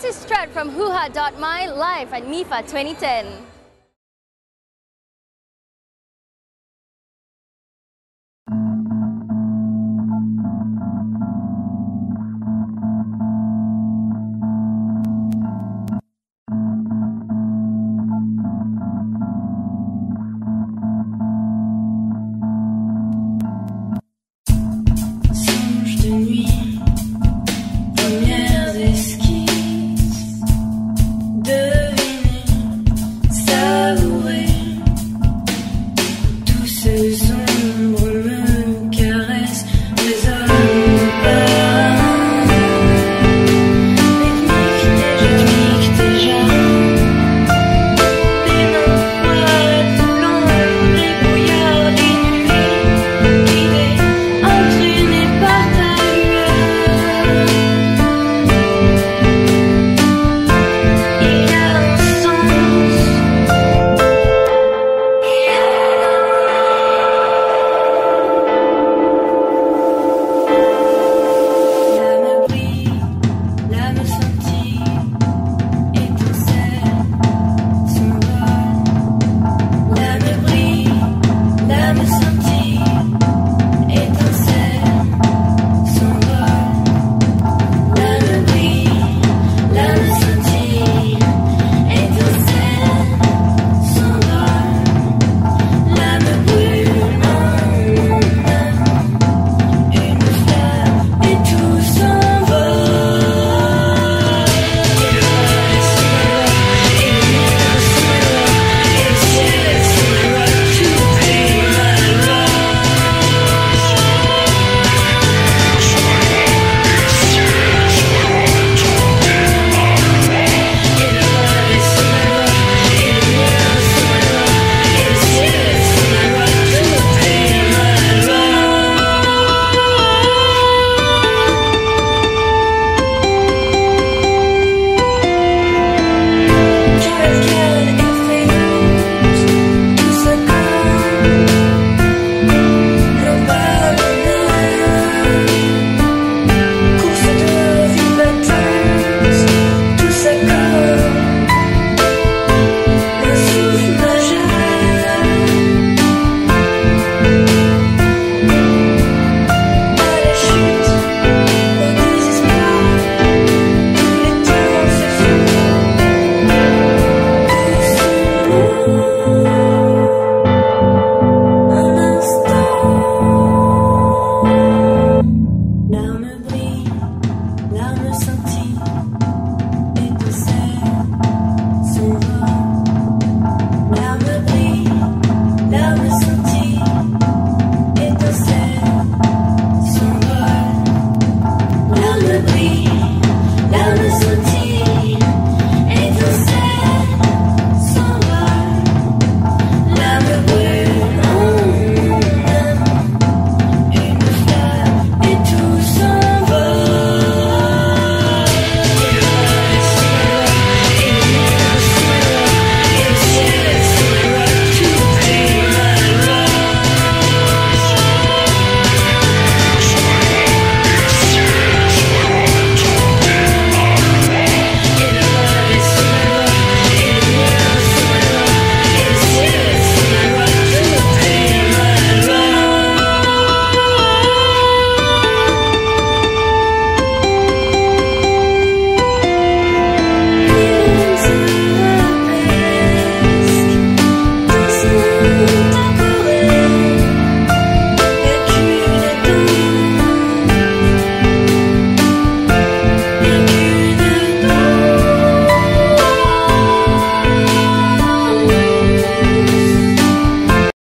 This is Strat from Hoo-Ha.my live at MIFA 2010.